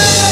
Yeah.